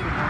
you.